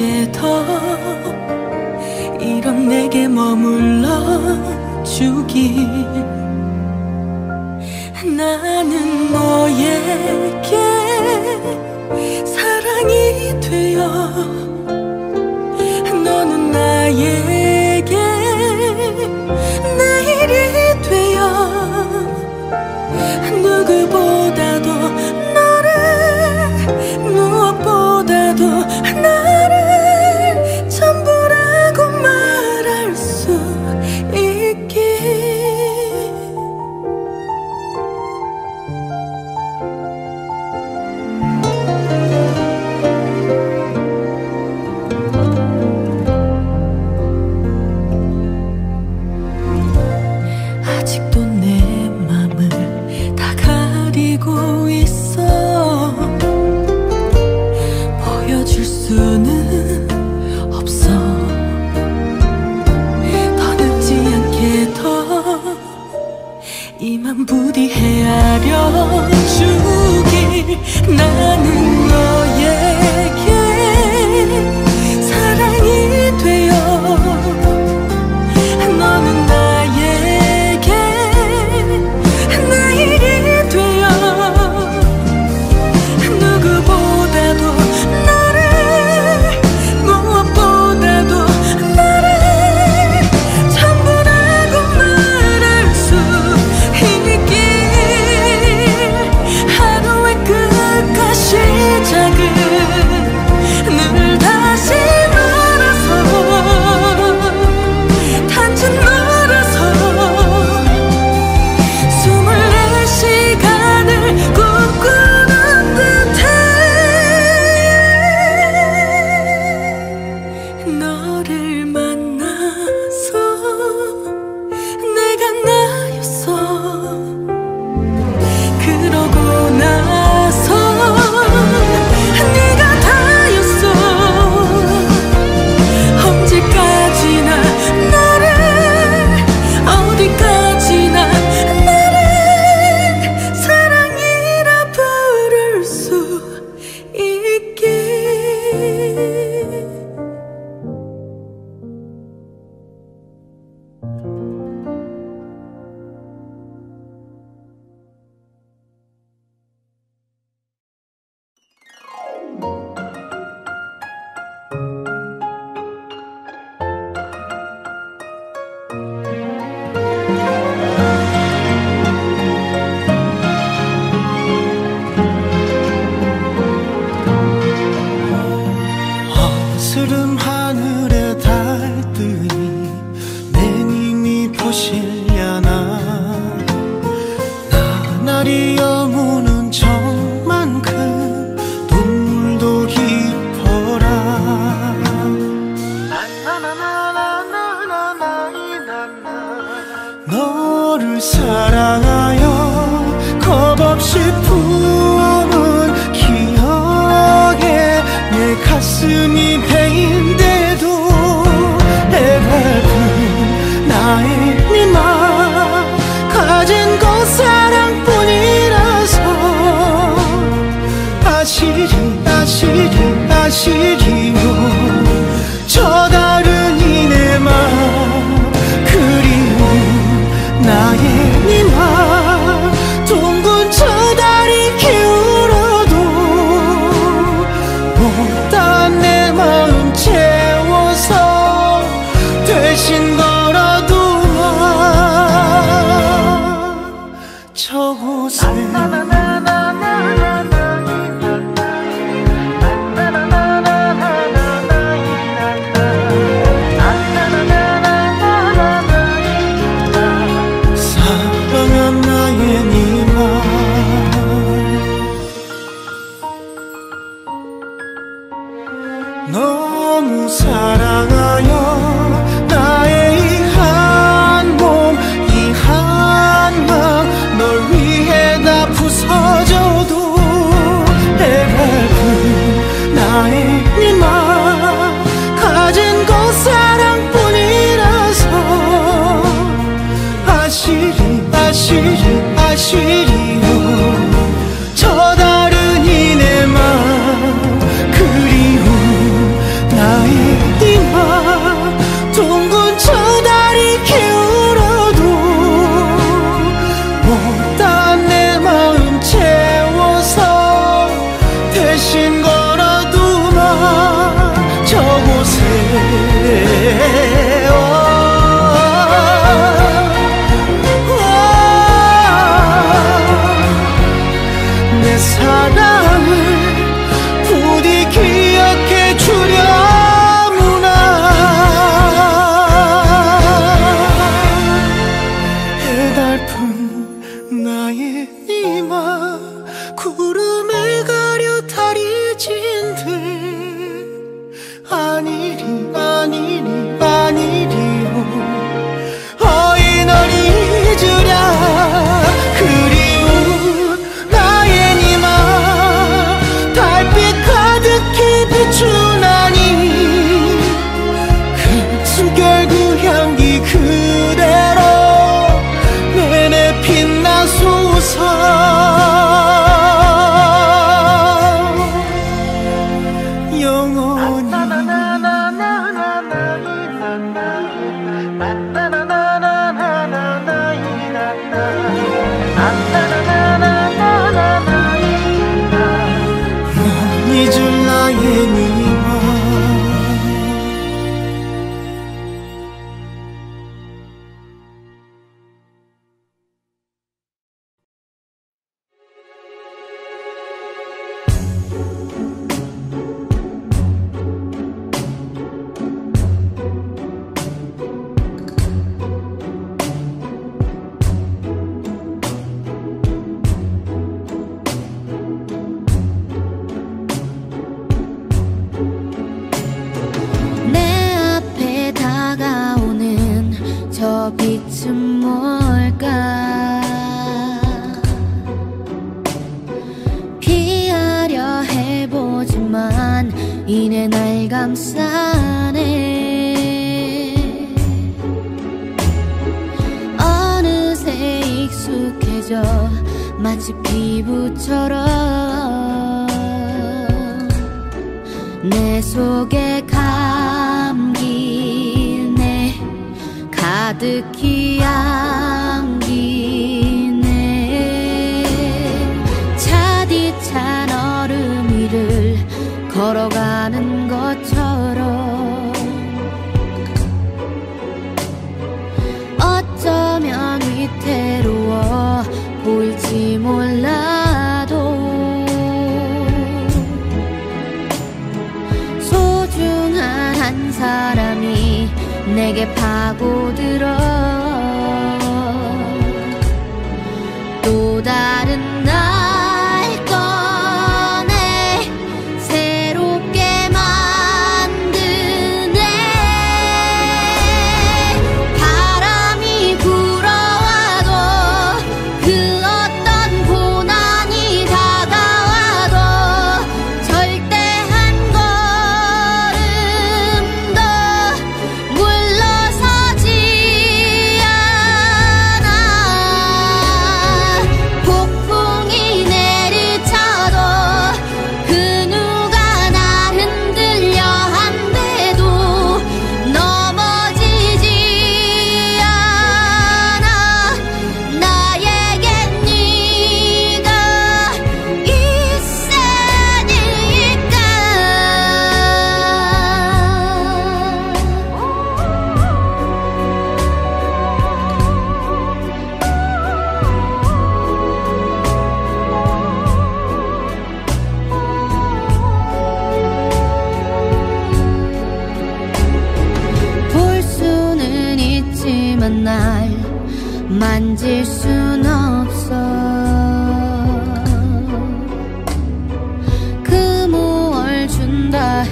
어떻게 더 이런 내게 머물러 주기. 나는 너에게 사랑이 되어 당신의 날 감싸네. 어느새 익숙해져 마치 피부처럼 내 속에 감기네 가득히 아 사람이 내게 파고들어. 또 다른 나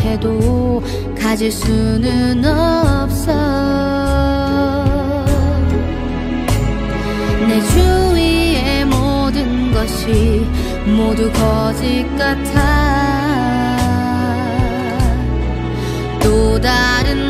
생각해도 가질 수는 없어. 내 주위의 모든 것이 모두 거짓 같아. 또 다른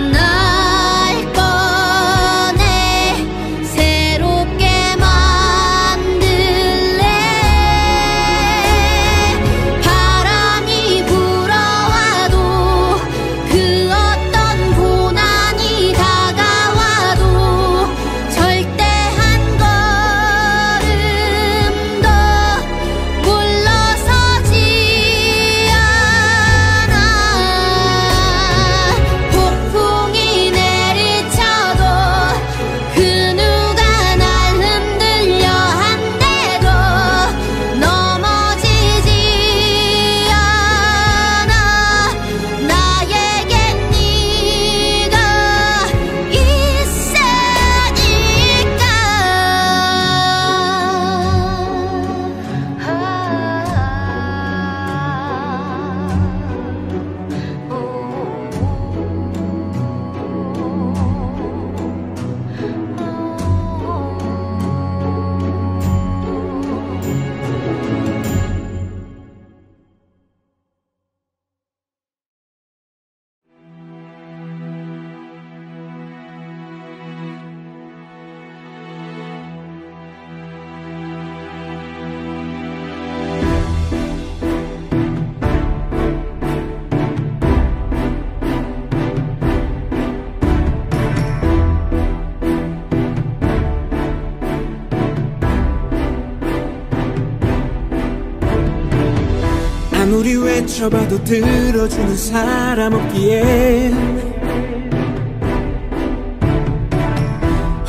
아무리 외쳐봐도 들어주는 사람 없기에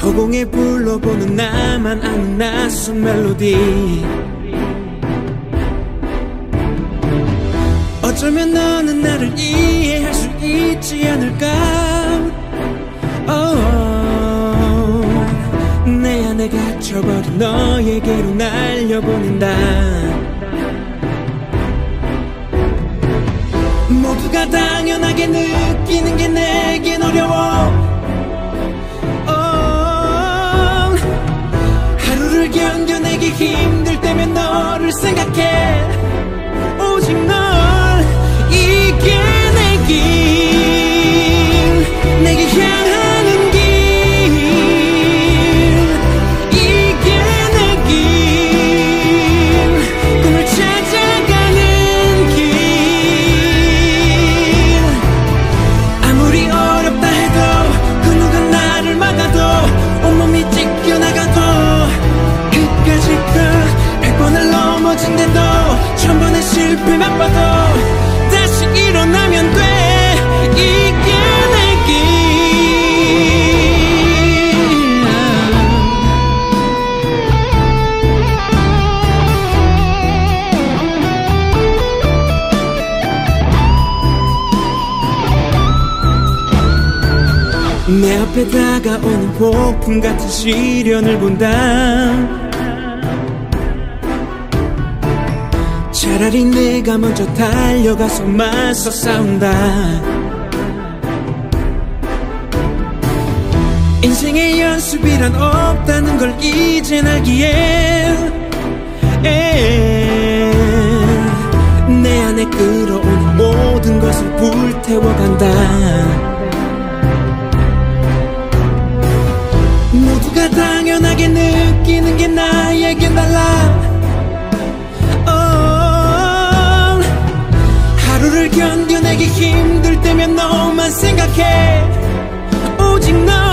허공에 불러보는 나만 아는 낯선 멜로디. 어쩌면 너는 나를 이해할 수 있지 않을까? Oh, 내 안에 갇혀버린 너에게로 날려보낸다 모두가 당연하게 느끼는 게 내겐 어려워. 어, 하루를 견뎌내기 힘들 때면 너를 생각해. 오직 널 내 앞에 다가오는 폭풍 같은 시련을 본다. 차라리 내가 먼저 달려가서 맞서 싸운다. 인생의 연습이란 없다는 걸 이젠 알기에 에, 내 안에 끌어오는 모든 것을 불태워간다 모두가 당연하게 느끼는 게 나에겐 달라. 어, 하루를 견뎌내기 힘들 때면 너만 생각해. 오직 널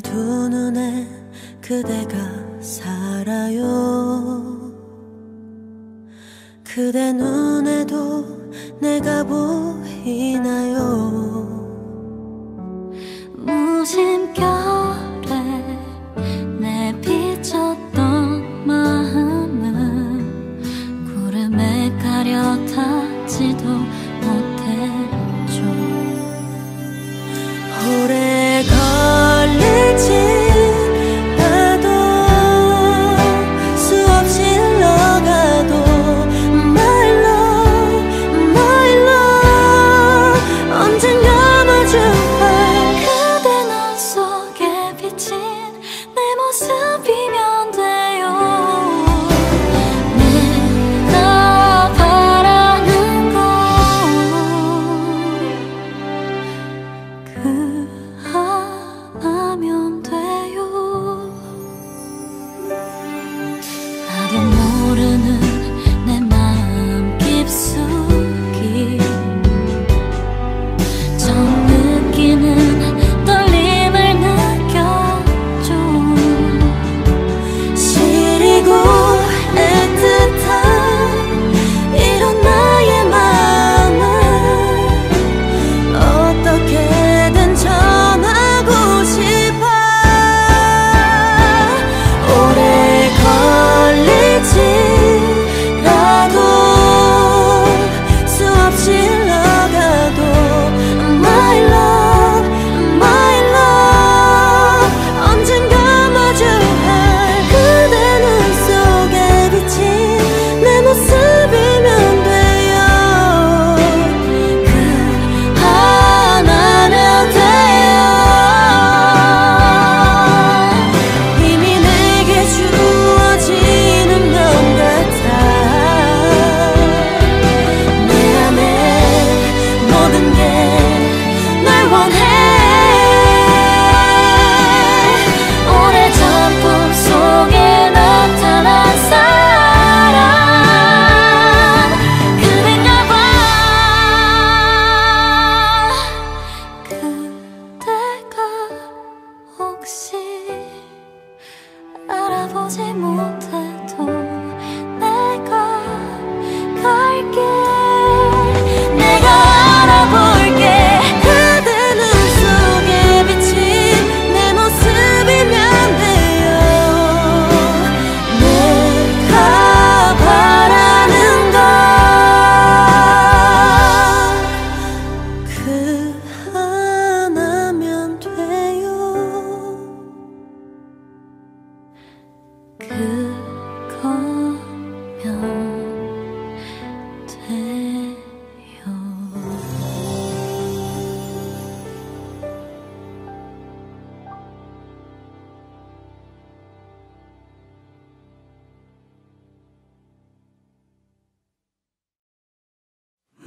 두 눈에 그대가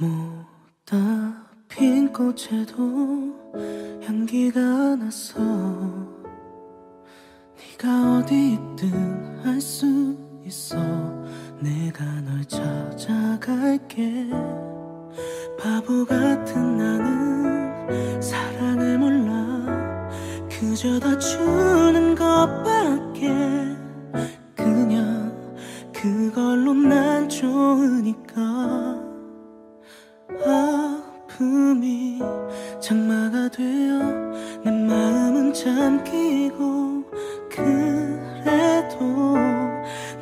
못다 핀 꽃에도 향기가 났어 네가 어디 있든 알 수 있어. 내가 널 찾아갈게. 바보 같은 나는 사랑을 몰라. 그저 다 주는 것밖에 그냥 그걸로 난 좋으니까. 돼요. 내 마음은 잠기고 그래도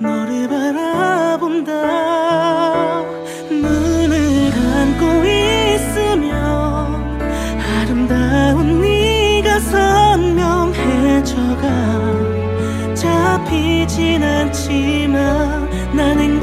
너를 바라본다. 눈을 감고 있으면 아름다운 네가 선명해져가. 잡히진 않지만 나는